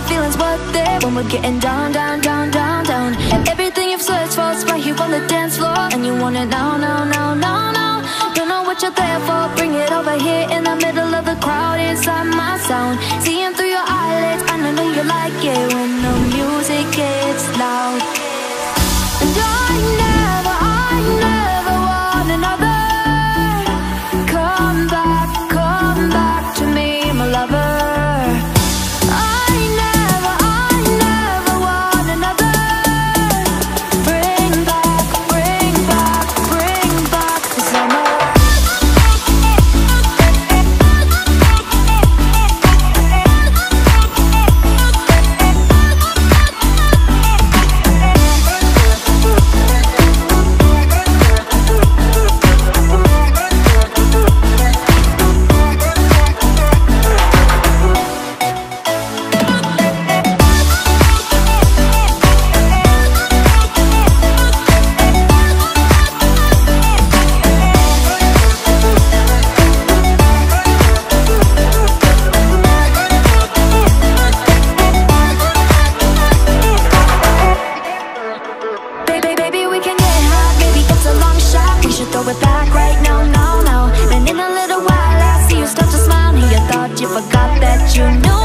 the feeling's worth it When we're getting down, down, down, down, down. Everything you've searched for's right here on the dance floor. And you want it now, now, now, now, now. Don't know what you're there for. Bring it over here in the middle of the crowd. Inside my sound. Seeing through your eyelids And I know you like it. When the music hits back right? Now, no, no. And in a little while I see you start to smile. And you thought you forgot that you knew.